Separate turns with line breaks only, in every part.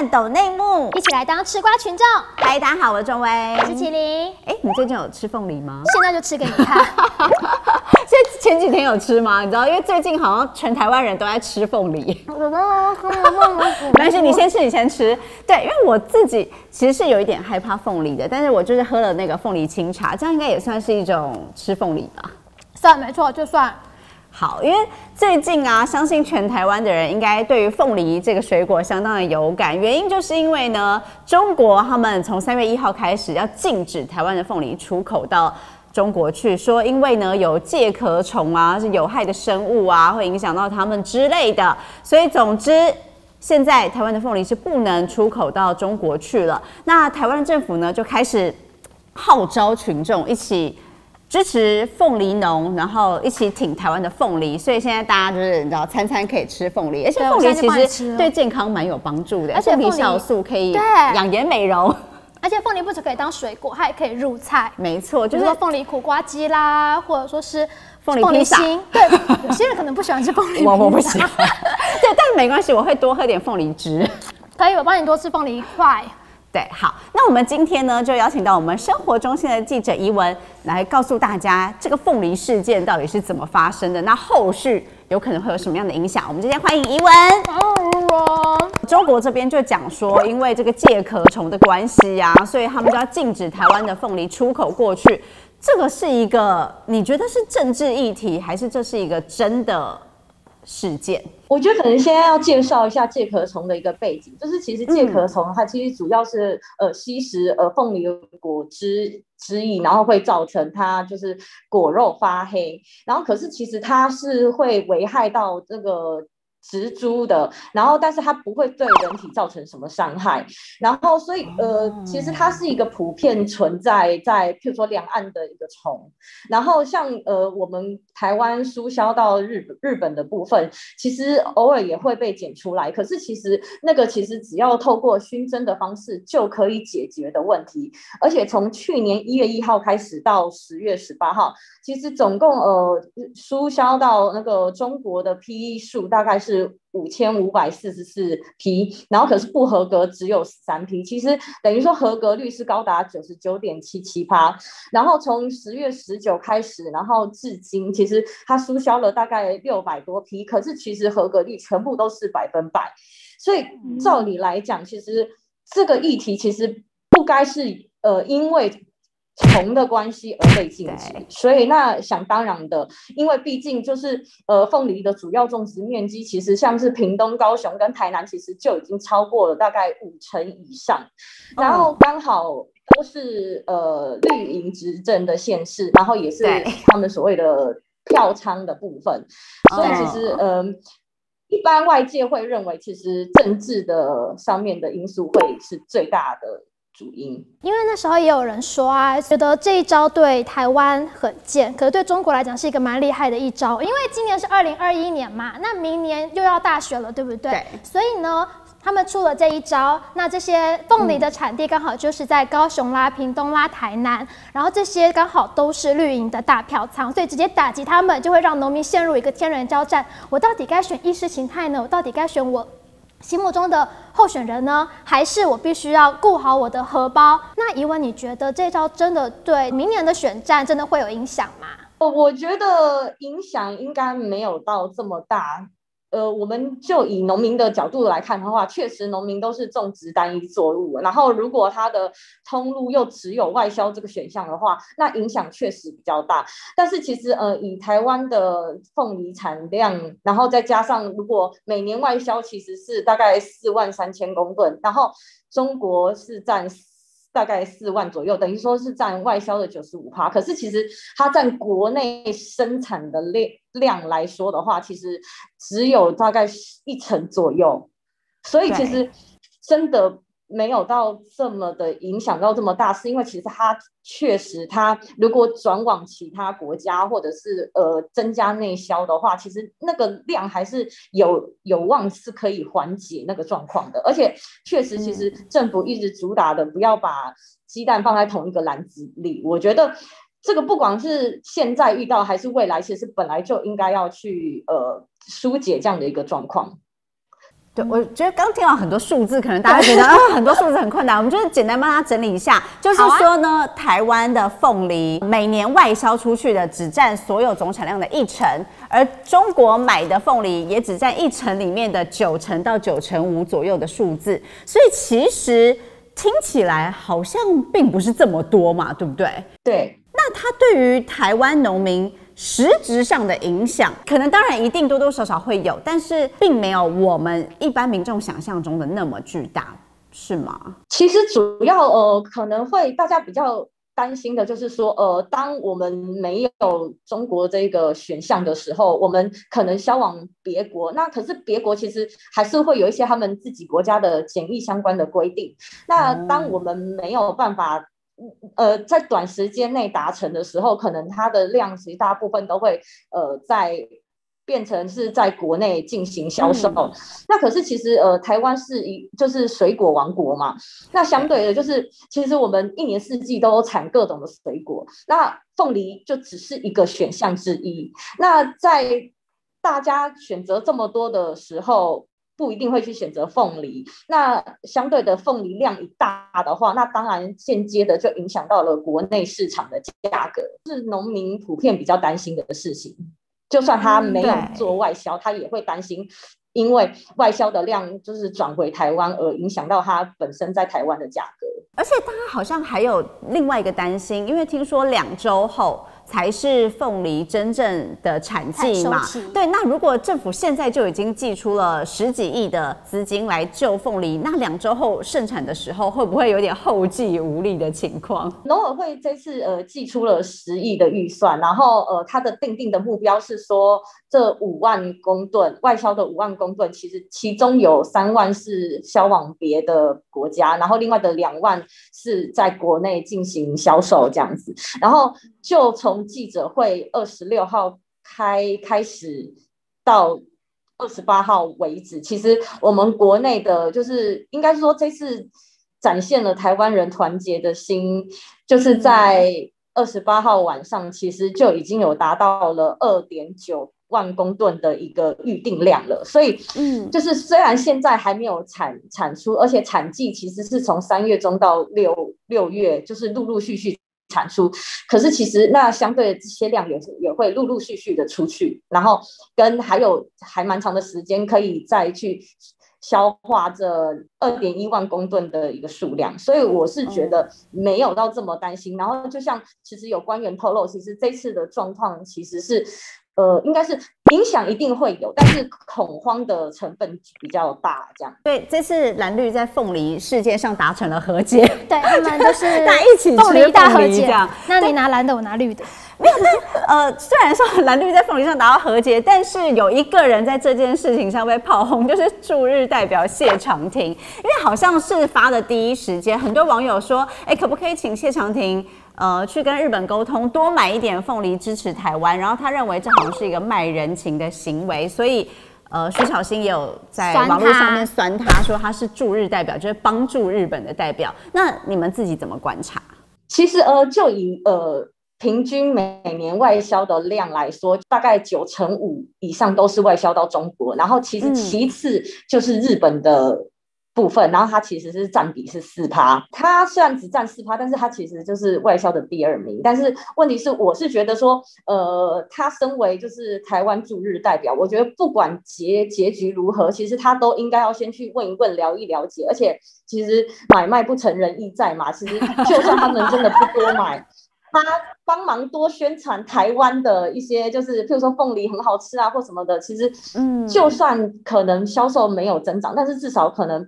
看抖内幕，
一起来当吃瓜群众。
嗨，大家好，我是钟威，
我是麒麟。
哎，你最近有吃凤梨吗？
现在就吃给你看。
所以前几天有吃吗？你知道，因为最近好像全台湾人都在吃凤梨。没关系，你先吃，你先吃。对，因为我自己其实是有一点害怕凤梨的，但是我就是喝了那个凤梨清茶，这样应该也算是一种吃凤梨吧？
算，没错，就算。
好，因为最近啊，相信全台湾的人应该对于凤梨这个水果相当的有感。原因就是因为呢，中国他们从三月一号开始要禁止台湾的凤梨出口到中国去，说因为呢有介壳虫啊，是有害的生物啊，会影响到他们之类的。所以总之，现在台湾的凤梨是不能出口到中国去了。那台湾的政府呢就开始号召群众一起。支持凤梨农，然后一起挺台湾的凤梨，所以现在大家就是你知道，餐餐可以吃凤梨，而且凤梨其实对健康蛮有帮助的，而且凤梨酵素可以养颜美容，
而且凤梨不止可以当水果，它也可以入菜。
没错，
就是说凤梨苦瓜鸡啦，或者说是
凤梨披萨。
对，有些人可能不喜欢吃凤梨，
我我不喜欢。对，但是没关系，我会多喝点凤梨汁。
可以，我帮你多吃凤梨块。
对，好，那我们今天呢，就邀请到我们生活中心的记者怡文来告诉大家，这个凤梨事件到底是怎么发生的，那后续有可能会有什么样的影响？我们今天欢迎怡文。中国这边就讲说，因为这个介壳虫的关系呀，所以他们就要禁止台湾的凤梨出口过去。这个是一个，你觉得是政治议题，还是这是一个真的？事件，
我觉得可能现在要介绍一下介壳虫的一个背景，就是其实介壳虫它其实主要是呃吸食呃凤梨果汁汁液，然后会造成它就是果肉发黑，然后可是其实它是会危害到这个。植株的，然后但是它不会对人体造成什么伤害，然后所以呃，其实它是一个普遍存在在，譬如说两岸的一个虫，然后像呃我们台湾输销到日日本的部分，其实偶尔也会被检出来，可是其实那个其实只要透过熏蒸的方式就可以解决的问题，而且从去年一月一号开始到十月十八号，其实总共呃输销到那个中国的批数大概是。是五千五百四十四批，然后可是不合格只有三批，其实等于说合格率是高达九十九点七七八。然后从十月十九开始，然后至今，其实它输销了大概六百多批，可是其实合格率全部都是百分百。所以照理来讲，其实这个议题其实不该是呃因为。虫的关系而被禁止，所以那想当然的，因为毕竟就是呃凤梨的主要种植面积，其实像是屏东、高雄跟台南，其实就已经超过了大概五成以上，然后刚好都是呃绿营执政的县市，然后也是他们所谓的票仓的部分，所以其实嗯，一般外界会认为，其实政治的上面的因素会是最大的。主因，
因为那时候也有人说啊，觉得这一招对台湾很贱，可是对中国来讲是一个蛮厉害的一招。因为今年是二零二一年嘛，那明年又要大选了，对不对？对。所以呢，他们出了这一招，那这些凤梨的产地刚好就是在高雄啦、屏东啦、台南，然后这些刚好都是绿营的大票仓，所以直接打击他们，就会让农民陷入一个天人交战。我到底该选意识形态呢？我到底该选我？心目中的候选人呢？还是我必须要顾好我的荷包？那疑问，你觉得这招真的对明年的选战真的会有影响吗？
我觉得影响应该没有到这么大。呃，我们就以农民的角度来看的话，确实农民都是种植单一作物，然后如果它的通路又只有外销这个选项的话，那影响确实比较大。但是其实呃，以台湾的凤梨产量，然后再加上如果每年外销其实是大概四万三千公吨，然后中国是占。大概四万左右，等于说是占外销的九十五趴。可是其实它占国内生产的量量来说的话，其实只有大概一成左右。所以其实真的。没有到这么的影响到这么大，是因为其实它确实，它如果转往其他国家或者是呃增加内销的话，其实那个量还是有有望是可以缓解那个状况的。而且确实，其实政府一直主打的不要把鸡蛋放在同一个篮子里，我觉得这个不管是现在遇到还是未来，其实本来就应该要去呃疏解这样的一个状况。
对，我觉得刚听到很多数字，可能大家觉得啊，很多数字很困难。我们就是简单帮他整理一下，就是说呢，台湾的凤梨每年外销出去的只占所有总产量的一成，而中国买的凤梨也只占一成里面的九成到九成五左右的数字。所以其实听起来好像并不是这么多嘛，对不对？
对。
那它对于台湾农民？实质上的影响，可能当然一定多多少少会有，但是并没有我们一般民众想象中的那么巨大，是吗？
其实主要呃，可能会大家比较担心的就是说，呃，当我们没有中国这个选项的时候，我们可能销往别国。那可是别国其实还是会有一些他们自己国家的检疫相关的规定。那当我们没有办法。呃，在短时间内达成的时候，可能它的量其实大部分都会呃在变成是在国内进行销售。那可是其实呃，台湾是一就是水果王国嘛，那相对的，就是其实我们一年四季都有产各种的水果，那凤梨就只是一个选项之一。那在大家选择这么多的时候。不一定会去选择凤梨，那相对的凤梨量一大的话，那当然间接的就影响到了国内市场的价格，是农民普遍比较担心的事情。就算他没有做外销，他也会担心，因为外销的量就是转回台湾而影响到他本身在台湾的价格。
而且大家好像还有另外一个担心，因为听说两周后。才是凤梨真正的产季嘛？对，那如果政府现在就已经寄出了十几亿的资金来救凤梨，那两周后盛产的时候，会不会有点后继无力的情况？
农委会这次呃寄出了十亿的预算，然后呃它的定定的目标是说，这五万公吨外销的五万公吨，其实其中有三万是销往别的国家，然后另外的两万是在国内进行销售这样子，然后就从记者会二十六号开开始到二十八号为止，其实我们国内的，就是应该说这次展现了台湾人团结的心，就是在二十八号晚上，其实就已经有达到了二点九万公吨的一个预定量了。所以，嗯，就是虽然现在还没有产产出，而且产季其实是从三月中到六六月，就是陆陆续续。产出，可是其实那相对的这些量也也会陆陆续续的出去，然后跟还有还蛮长的时间可以再去消化这二点一万公吨的一个数量，所以我是觉得没有到这么担心。然后就像其实有官员透露，其实这次的状况其实是。呃，应该是影响一定会有，但是恐慌的成分比较大，这样。
对，这次蓝绿在凤梨事件上达成了和解，
对他们就是
大家一起
凤梨大和
解。
那你拿蓝的，我拿绿的。
没有，呃，虽然说蓝绿在凤梨上达到和解，但是有一个人在这件事情上被炮轰，就是驻日代表谢长廷，因为好像事发的第一时间，很多网友说，哎，可不可以请谢长廷？呃，去跟日本沟通，多买一点凤梨支持台湾。然后他认为这好像是一个卖人情的行为，所以呃，徐小新也有在网络上面酸他，说他是驻日代表，就是帮助日本的代表。那你们自己怎么观察？
其实呃，就以呃平均每年外销的量来说，大概九成五以上都是外销到中国，然后其实其次就是日本的。部分，然后它其实是占比是四趴，它虽然只占四趴，但是它其实就是外销的第二名。但是问题是，我是觉得说，呃，他身为就是台湾驻日代表，我觉得不管结结局如何，其实他都应该要先去问一问，聊一了解。而且其实买卖不成仁义在嘛，其实就算他们真的不多买。他帮忙多宣传台湾的一些，就是譬如说凤梨很好吃啊，或什么的。其实，嗯，就算可能销售没有增长，但是至少可能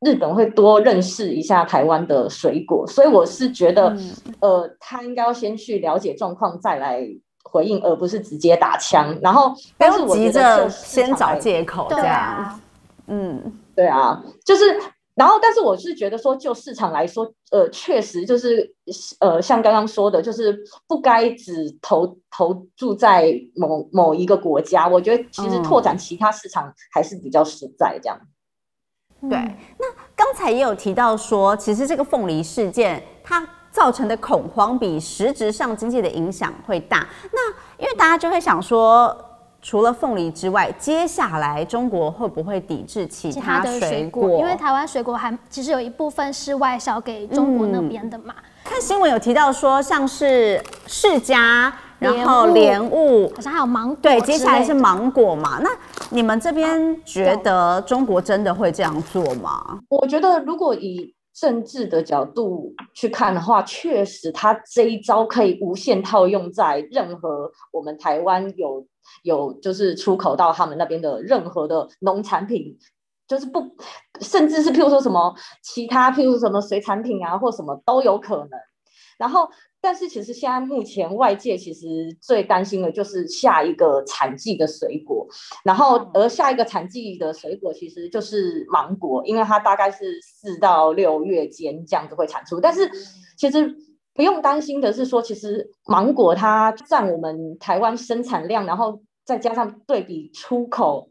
日本会多认识一下台湾的水果。所以我是觉得，呃，他应该要先去了解状况，再来回应，而不是直接打枪。然后，但是我
急着先找借口这样。
嗯，对啊，就是。然后，但是我是觉得说，就市场来说，呃，确实就是，呃，像刚刚说的，就是不该只投投注在某某一个国家。我觉得其实拓展其他市场还是比较实在这样。
对，那刚才也有提到说，其实这个凤梨事件它造成的恐慌比实质上经济的影响会大。那因为大家就会想说。除了凤梨之外，接下来中国会不会抵制其他的水果？
因为台湾水果还其实有一部分是外销给中国那边的嘛。
看新闻有提到说，像是世家，然后莲雾，
好像还有芒果。
对，接下来是芒果嘛？那你们这边觉得中国真的会这样做吗？
我觉得如果以政治的角度去看的话，确实他这一招可以无限套用在任何我们台湾有有就是出口到他们那边的任何的农产品，就是不，甚至是譬如说什么其他譬如什么水产品啊或什么都有可能，然后。但是其实现在目前外界其实最担心的就是下一个产季的水果，然后而下一个产季的水果其实就是芒果，因为它大概是四到六月间这样子会产出。但是其实不用担心的是说，其实芒果它占我们台湾生产量，然后再加上对比出口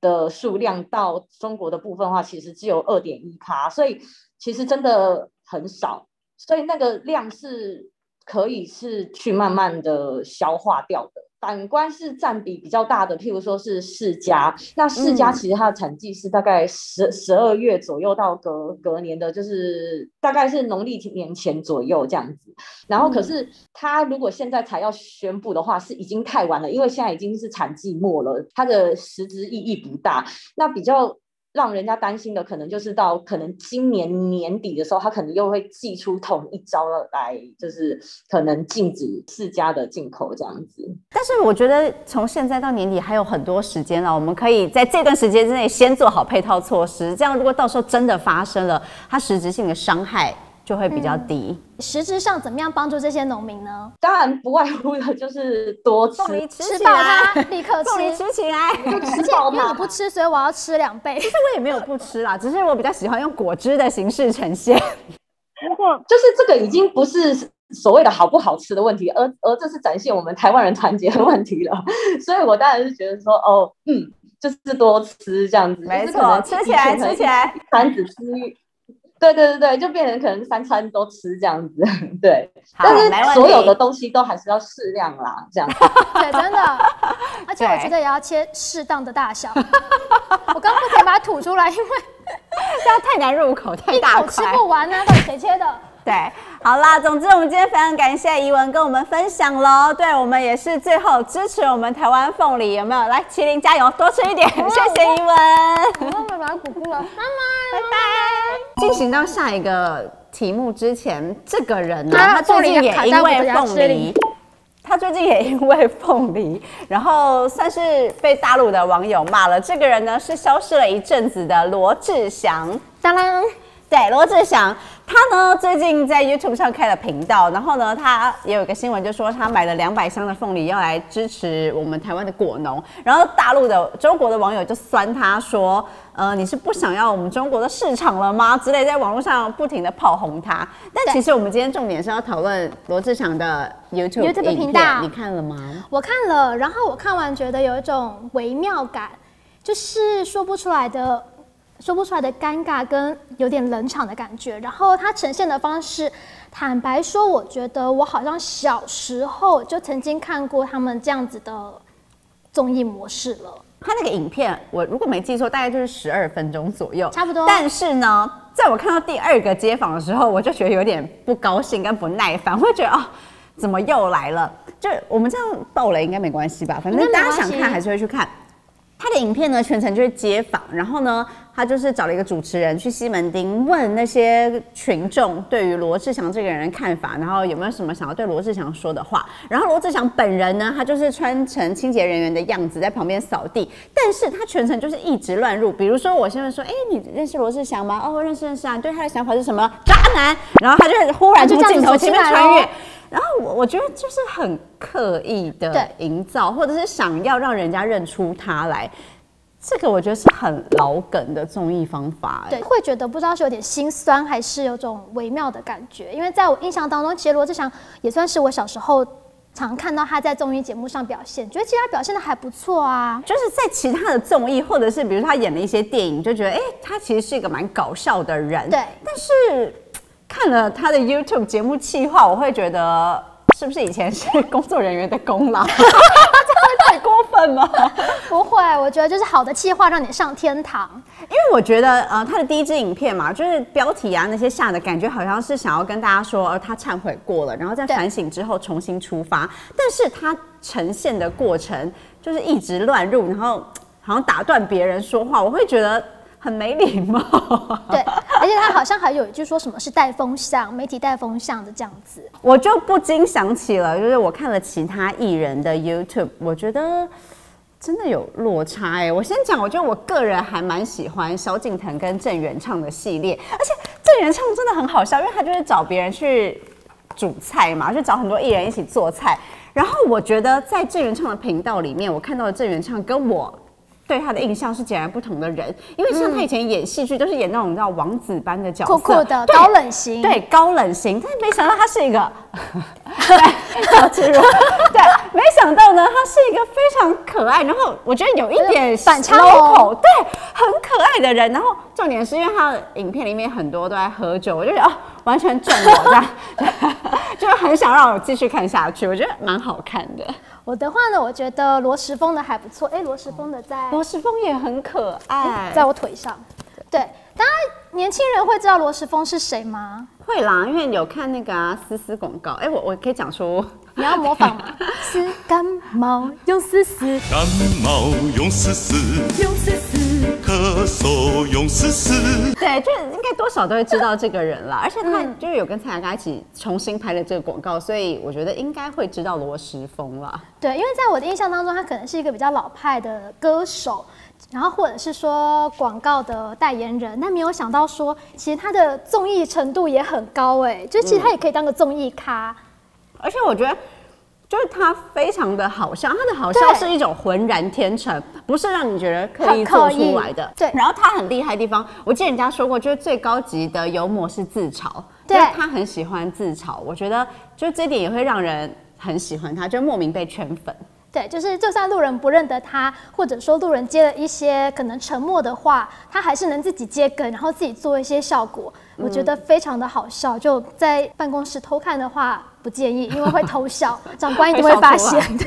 的数量到中国的部分的话，其实只有二点一趴，所以其实真的很少，所以那个量是。可以是去慢慢的消化掉的，反观是占比比较大的，譬如说是世家，那世家其实它的产季是大概十十二月左右到隔隔年的，就是大概是农历年前左右这样子。然后可是它如果现在才要宣布的话，是已经太晚了，因为现在已经是产季末了，它的实质意义不大。那比较。让人家担心的，可能就是到可能今年年底的时候，他可能又会祭出同一招了来，就是可能禁止自家的进口这样子。
但是我觉得从现在到年底还有很多时间了，我们可以在这段时间之内先做好配套措施，这样如果到时候真的发生了，它实质性的伤害。就会比较低。
实质上怎么样帮助这些农民呢？
当然不外乎的就是多吃，
吃饱它，立刻吃，
吃起来，
吃饱 因为我不吃，所以我要吃两倍。
其实我也没有不吃啦，只是我比较喜欢用果汁的形式呈现。
不过就是这个已经不是所谓的好不好吃的问题，而而这是展现我们台湾人团结的问题了。所以我当然是觉得说，哦，嗯，就是多吃这样子，
没错，吃起来，吃起来，
餐只吃。对对对对，就变成可能三餐都吃这样子，对。但是所有的东西都还是要适量啦，这样。
对，真的。而且我觉得也要切适当的大小。我刚不想把它吐出来，因为
这样太难入口，太大
口吃不完呢。到底谁切的？
对，好啦，总之我们今天非常感谢怡文跟我们分享喽。对我们也是最后支持我们台湾凤梨，有没有？来，麒麟加油，多吃一点。谢谢怡文。
妈妈鼓鼓了，妈妈，
拜拜。进行到下一个题目之前，这个人呢，他最近也因为凤梨，他最近也因为凤梨，然后算是被大陆的网友骂了。这个人呢，是消失了一阵子的罗志祥。当当。对，罗志祥，他呢最近在 YouTube 上开了频道，然后呢，他也有一个新闻，就说他买了两百箱的凤梨要来支持我们台湾的果农，然后大陆的中国的网友就酸他说，呃，你是不想要我们中国的市场了吗？之类，在网络上不停的炮轰他。但其实我们今天重点是要讨论罗志祥的 YouTube YouTube 频道，你看了吗？
我看了，然后我看完觉得有一种微妙感，就是说不出来的。说不出来的尴尬跟有点冷场的感觉，然后它呈现的方式，坦白说，我觉得我好像小时候就曾经看过他们这样子的综艺模式了。
他那个影片，我如果没记错，大概就是十二分钟左右，
差不多。
但是呢，在我看到第二个街访的时候，我就觉得有点不高兴跟不耐烦，会觉得哦，怎么又来了？就我们这样爆雷应该没关系吧？反正大家想看还是会去看。他的影片呢，全程就是街访，然后呢。他就是找了一个主持人去西门町问那些群众对于罗志祥这个人的看法，然后有没有什么想要对罗志祥说的话。然后罗志祥本人呢，他就是穿成清洁人员的样子在旁边扫地，但是他全程就是一直乱入。比如说我现在说，哎，你认识罗志祥吗？哦，认识认识啊。对他的想法是什么？渣男。然后他就忽然从镜头前面穿越，然后我我觉得就是很刻意的营造，或者是想要让人家认出他来。这个我觉得是很老梗的综艺方法，
对，会觉得不知道是有点心酸，还是有种微妙的感觉。因为在我印象当中，其实罗志祥也算是我小时候常看到他在综艺节目上表现，觉得其实他表现的还不错啊。
就是在其他的综艺，或者是比如他演的一些电影，就觉得哎，他其实是一个蛮搞笑的人。
对，
但是看了他的 YouTube 节目企划，我会觉得是不是以前是工作人员的功劳？这会太过分吗？
不会，我觉得就是好的气话让你上天堂。
因为我觉得，呃，他的第一支影片嘛，就是标题啊那些下的感觉，好像是想要跟大家说，呃，他忏悔过了，然后在反省之后重新出发。但是他呈现的过程就是一直乱入，然后好像打断别人说话，我会觉得。很没礼貌，
对，而且他好像还有一句说什么是带风向，媒体带风向的这样子，
我就不禁想起了，就是我看了其他艺人的 YouTube，我觉得真的有落差哎。我先讲，我觉得我个人还蛮喜欢萧敬腾跟郑元畅的系列，而且郑元畅真的很好笑，因为他就是找别人去煮菜嘛，就找很多艺人一起做菜，然后我觉得在郑元畅的频道里面，我看到的郑元畅跟我。对他的印象是截然不同的人，因为像他以前演戏剧都是演那种你知道王子般的角色，酷
酷的高冷型，
对高冷型，但是没想到他是一个，对小植入，对，没想到呢，他是一个非常可爱，然后我觉得有一点
反差口，
对，很可爱的人，然后重点是因为他的影片里面很多都在喝酒，我就觉得哦，完全中我，这样，就是很想让我继续看下去，我觉得蛮好看的。
我的话呢，我觉得罗时峰的还不错。哎，罗时峰的在
罗时峰也很可爱，
在我腿上。对，大家年轻人会知道罗时峰是谁吗？
会啦，因为有看那个啊丝丝广告。哎，我我可以讲说，
你要模仿吗？丝感冒用丝丝，
感冒用丝丝，用丝丝。咳嗽用丝丝，
对，就应该多少都会知道这个人啦。而且他就是有跟蔡雅刚一起重新拍了这个广告，所以我觉得应该会知道罗时丰啦。
对，因为在我的印象当中，他可能是一个比较老派的歌手，然后或者是说广告的代言人，但没有想到说，其实他的综艺程度也很高哎，就其实他也可以当个综艺咖。
而且我觉得。就是他非常的好笑，他的好笑是一种浑然天成，不是让你觉得刻意做出来的。
对，
然后他很厉害的地方，我记得人家说过，就是最高级的幽默是自嘲。对，他很喜欢自嘲，我觉得就这点也会让人很喜欢他，就莫名被圈粉。
对，就是就算路人不认得他，或者说路人接了一些可能沉默的话，他还是能自己接梗，然后自己做一些效果，我觉得非常的好笑。就在办公室偷看的话，不建议，因为会偷笑，长官一定会发现。对，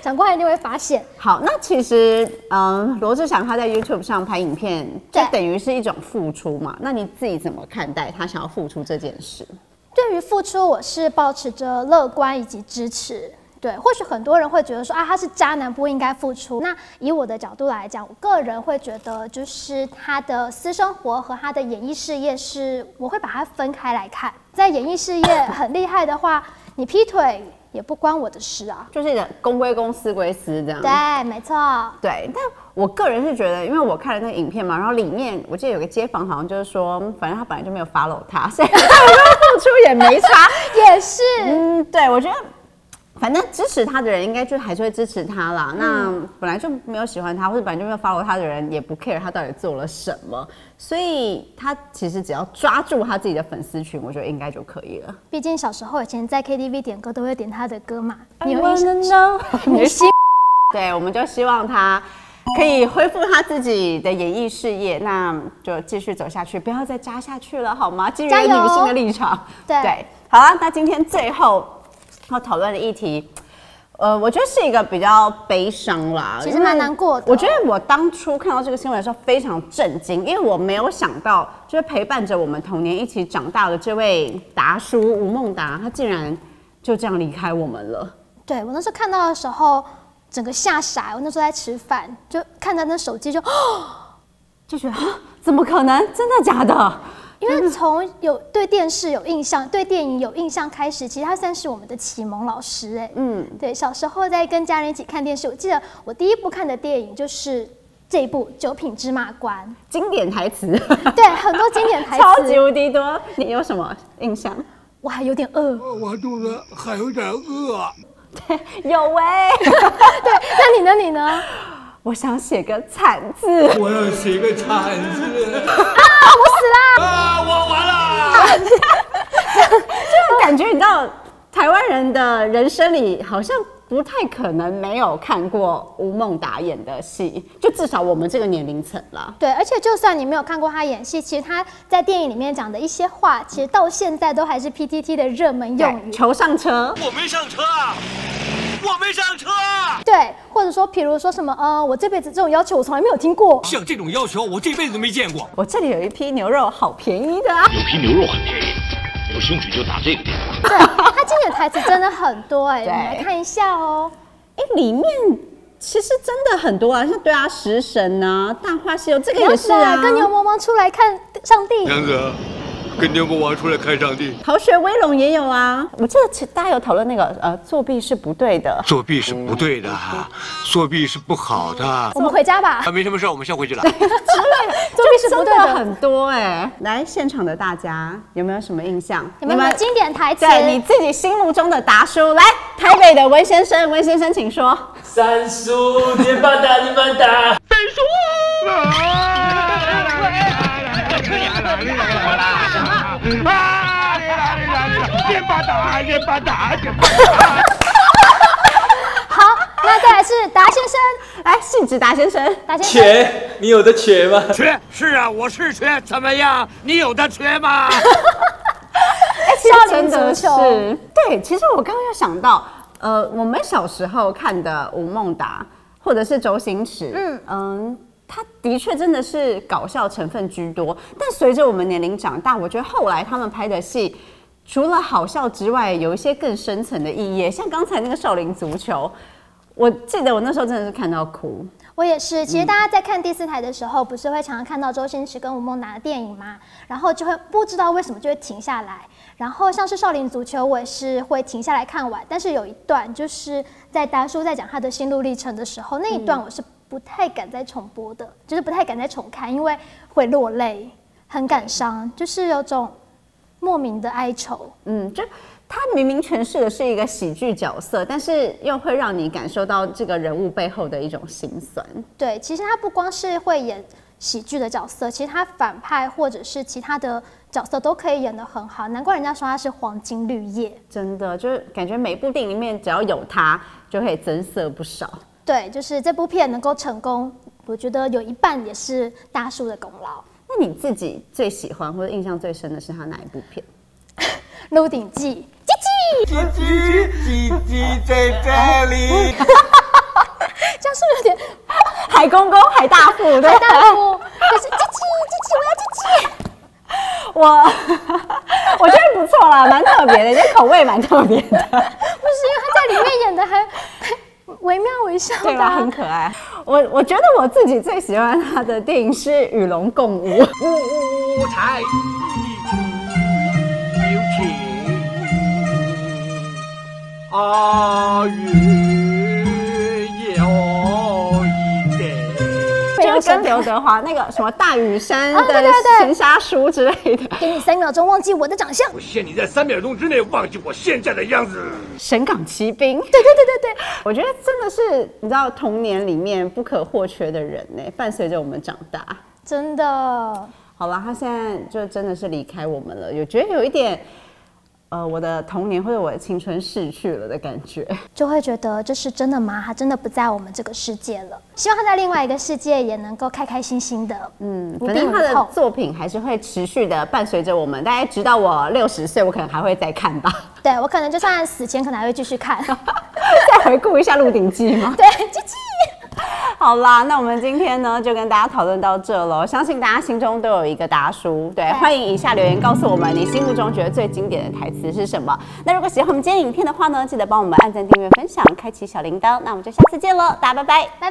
长官一定会发现。
好，那其实嗯，罗志祥他在 YouTube 上拍影片，就等于是一种付出嘛。那你自己怎么看待他想要付出这件事？
对于付出，我是保持着乐观以及支持。对，或许很多人会觉得说啊，他是渣男，不应该付出。那以我的角度来讲，我个人会觉得，就是他的私生活和他的演艺事业是，我会把它分开来看。在演艺事业 很厉害的话，你劈腿也不关我的事啊，
就是公归公，私归私这样。
对，没错。
对，但我个人是觉得，因为我看了那个影片嘛，然后里面我记得有个街坊好像就是说，反正他本来就没有 follow 他，所以他 付出也没差，
也是。
嗯，对，我觉得。反正支持他的人应该就还是会支持他啦。那本来就没有喜欢他或者本来就没有 follow 他的人，也不 care 他到底做了什么。所以他其实只要抓住他自己的粉丝群，我觉得应该就可以了。
毕竟小时候以前在 KTV 点歌都会点他的歌嘛。
你有印象？你心？对，我们就希望他可以恢复他自己的演艺事业，那就继续走下去，不要再扎下去了，好吗？基于女性的立场。
对，
好了，那今天最后。要讨论的议题，呃，我觉得是一个比较悲伤啦，
其实蛮难过的。
我觉得我当初看到这个新闻的时候非常震惊，因为我没有想到，就是陪伴着我们童年一起长大的这位达叔吴孟达，他竟然就这样离开我们了。
对我那时候看到的时候，整个吓傻。我那时候在吃饭，就看到那手机就，就觉得啊 怎么可能？真的假的？因为从有对电视有印象、对电影有印象开始，其实他算是我们的启蒙老师。哎，嗯，对，小时候在跟家人一起看电视，我记得我第一部看的电影就是这一部《九品芝麻官》，
经典台词，
对，很多经典台词，
超级无敌多。你有什么印象？
我还有点饿，
我肚子还有点饿。
对，有哎。
对，那你呢？你呢？
我想写个惨字，
我要写个惨字
啊！我死
啦啊！我完了，
就感觉你知道，台湾人的人生里好像不太可能没有看过吴孟达演的戏，就至少我们这个年龄层了。
对，而且就算你没有看过他演戏，其实他在电影里面讲的一些话，其实到现在都还是 PTT 的热门用语。
求上车，
我没上车啊！我没上车。
对，或者说，比如说什么，呃，我这辈子这种要求我从来没有听过。
像这种要求，我这辈子都没见过。
我这里有一批牛肉，好便宜的。
有批牛肉很便宜，有兴趣就打这个电话。
对，他经典台词真的很多哎，我们来看一下哦。
哎，里面其实真的很多啊，像对啊，食神啊，大话西游这个也是啊，
跟牛魔王出来看上帝。
娘子。跟牛魔王出来看上帝，
逃学威龙也有啊。我记得大家有讨论那个呃，作弊是不对的，
作弊是不对的，作弊是不好的。
我们回家吧。
啊，没什么事，我们先回去了。
之类的，作弊是不对的很多哎。来，现场的大家有没有什么印象？
有没有经典台词？
对你自己心目中的达叔，来，台北的温先生，温先生请说。
三叔，你们打，你们打。三叔。
打，连把打，连把打。好，那再来是达先生，
来，信纸达先生，
达先生。缺，你有的缺吗？
缺，是啊，我是缺，怎么样？你有的缺吗？
真的是，对，其实我刚刚又想到，呃，我们小时候看的吴孟达，或者是周星驰，嗯嗯，他的确真的是搞笑成分居多，但随着我们年龄长大，我觉得后来他们拍的戏。除了好笑之外，有一些更深层的意义，像刚才那个少林足球，我记得我那时候真的是看到哭。
我也是，其实大家在看第四台的时候，不是会常常看到周星驰跟吴孟达的电影吗？然后就会不知道为什么就会停下来。然后像是少林足球，我也是会停下来看完。但是有一段就是在达叔在讲他的心路历程的时候，那一段我是不太敢再重播的，就是不太敢再重看，因为会落泪，很感伤，就是有种。莫名的哀愁，
嗯，就他明明诠释的是一个喜剧角色，但是又会让你感受到这个人物背后的一种心酸。
对，其实他不光是会演喜剧的角色，其实他反派或者是其他的角色都可以演得很好，难怪人家说他是黄金绿叶。
真的，就是感觉每部电影里面只要有他，就可以增色不少。
对，就是这部片能够成功，我觉得有一半也是大叔的功劳。
那你自己最喜欢或者印象最深的是他哪一部片？
《鹿鼎记》。
鸡鸡鸡鸡鸡在这里。
这样是不是有点
海公公、海大富？
海大富。可是鸡鸡鸡鸡，我要鸡鸡。
我我觉得不错啦，蛮特别的，这口味蛮特别的。不是因为
他在里面演的还。惟妙惟肖，
对吧？很可爱。我我觉得我自己最喜欢他的电影是《与龙共舞》。五彩有情，阿月刘德华那个什么大屿山的神侠书之类的。
给你三秒钟忘记我的长相。
我限你在三秒钟之内忘记我现在的样子。
神港奇兵。
对对对对对，
我觉得真的是你知道童年里面不可或缺的人呢，伴随着我们长大。
真的。
好了，他现在就真的是离开我们了，有觉得有一点。呃，我的童年或者我的青春逝去了的感觉，
就会觉得这是真的吗？他真的不在我们这个世界了。希望他在另外一个世界也能够开开心心的。嗯，
反正他的作品还是会持续的伴随着我们，大概直到我六十岁，我可能还会再看吧。
对我可能就算死前可能还会继续看，
再回顾一下《鹿鼎记》吗？
对。
好啦那我们今天呢就跟大家讨论到这喽相信大家心中都有一个大叔对欢迎以下留言告诉我们你心目中觉得最经典的台词是什么。那如果喜欢我们今天影片的话呢记得帮我们按赞订阅分享开启小铃铛。那我们就下次见喽大家拜拜。
拜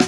拜。